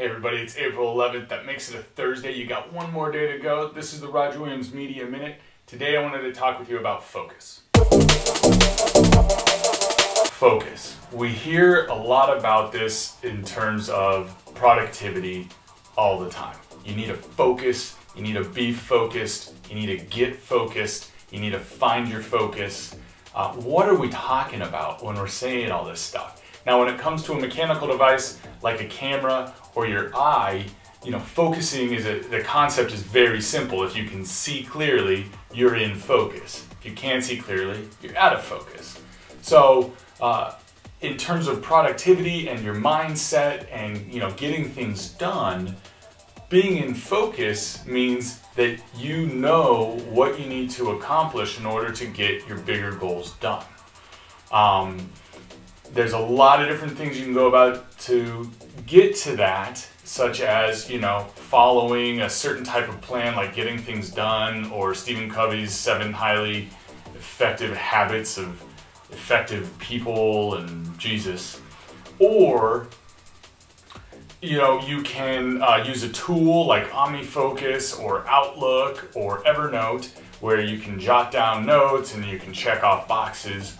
Hey everybody, it's April 11th. That makes it a Thursday. You got one more day to go. This is the Roger Williams Media Minute. Today I wanted to talk with you about focus. Focus. We hear a lot about this in terms of productivity all the time. You need to focus, you need to be focused, you need to get focused, you need to find your focus. Uh, what are we talking about when we're saying all this stuff? Now, when it comes to a mechanical device like a camera or your eye, you know, focusing is a, the concept is very simple. If you can see clearly, you're in focus. If you can't see clearly, you're out of focus. So, uh, in terms of productivity and your mindset and you know getting things done, being in focus means that you know what you need to accomplish in order to get your bigger goals done. Um, there's a lot of different things you can go about to get to that, such as, you know, following a certain type of plan, like getting things done, or Stephen Covey's seven highly effective habits of effective people and Jesus. Or, you know, you can uh, use a tool like OmniFocus or Outlook or Evernote where you can jot down notes and you can check off boxes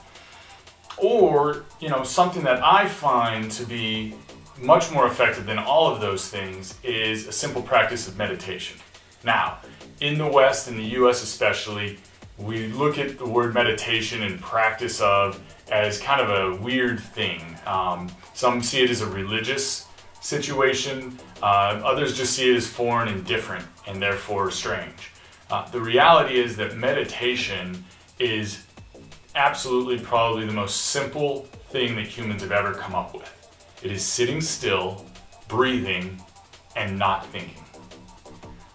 or, you know, something that I find to be much more effective than all of those things is a simple practice of meditation. Now, in the West, in the US especially, we look at the word meditation and practice of as kind of a weird thing. Um, some see it as a religious situation, uh, others just see it as foreign and different and therefore strange. Uh, the reality is that meditation is absolutely probably the most simple thing that humans have ever come up with. It is sitting still, breathing, and not thinking.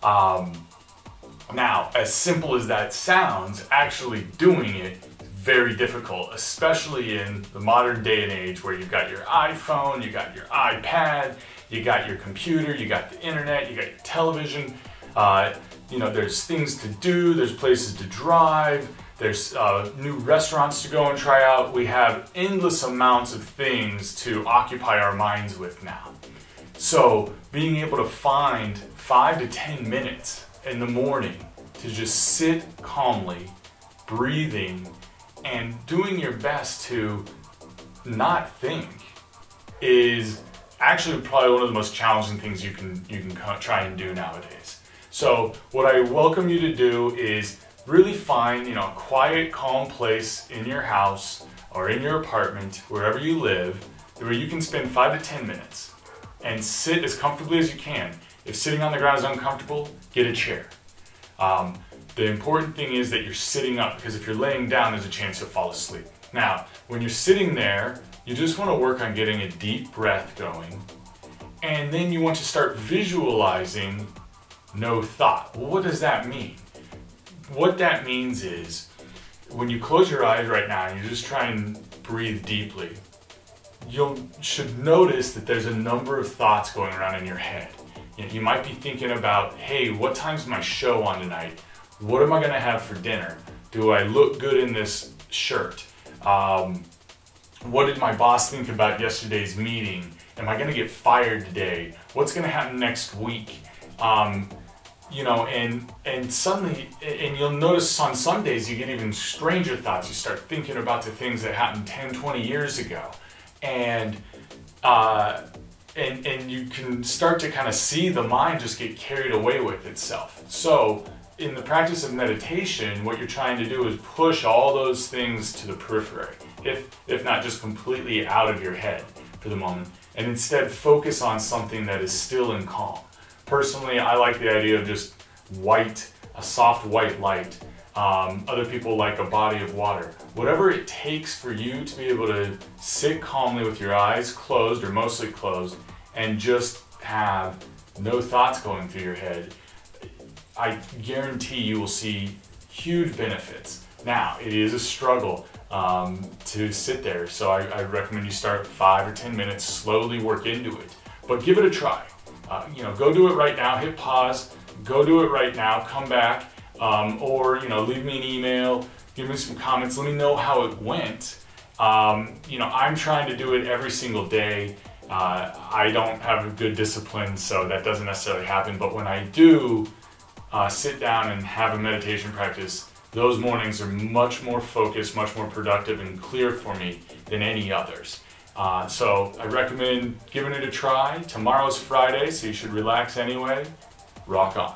Um, now, as simple as that sounds, actually doing it is very difficult, especially in the modern day and age where you've got your iPhone, you got your iPad, you got your computer, you got the internet, you got your television. Uh, you know, there's things to do, there's places to drive, there's uh, new restaurants to go and try out. We have endless amounts of things to occupy our minds with now. So being able to find five to 10 minutes in the morning to just sit calmly, breathing, and doing your best to not think is actually probably one of the most challenging things you can you can try and do nowadays. So what I welcome you to do is really find, you know, a quiet, calm place in your house or in your apartment, wherever you live, where you can spend five to 10 minutes and sit as comfortably as you can. If sitting on the ground is uncomfortable, get a chair. Um, the important thing is that you're sitting up because if you're laying down, there's a chance you'll fall asleep. Now, when you're sitting there, you just want to work on getting a deep breath going. And then you want to start visualizing no thought. Well, what does that mean? What that means is when you close your eyes right now and you just try and breathe deeply, you should notice that there's a number of thoughts going around in your head. You, know, you might be thinking about, hey, what time's my show on tonight? What am I gonna have for dinner? Do I look good in this shirt? Um, what did my boss think about yesterday's meeting? Am I gonna get fired today? What's gonna happen next week? Um, you know, and and suddenly, and you'll notice on Sundays you get even stranger thoughts. You start thinking about the things that happened 10, 20 years ago, and uh, and and you can start to kind of see the mind just get carried away with itself. So in the practice of meditation, what you're trying to do is push all those things to the periphery, if if not just completely out of your head for the moment, and instead focus on something that is still and calm. Personally, I like the idea of just white, a soft white light. Um, other people like a body of water. Whatever it takes for you to be able to sit calmly with your eyes closed or mostly closed and just have no thoughts going through your head, I guarantee you will see huge benefits. Now, it is a struggle um, to sit there, so I, I recommend you start five or 10 minutes, slowly work into it, but give it a try uh, you know, go do it right now, hit pause, go do it right now, come back, um, or, you know, leave me an email, give me some comments, let me know how it went. Um, you know, I'm trying to do it every single day, Uh, I don't have a good discipline, so that doesn't necessarily happen. But when I do uh, sit down and have a meditation practice, those mornings are much more focused, much more productive, and clear for me than any others. Uh, so I recommend giving it a try. Tomorrow's Friday, so you should relax anyway. Rock on.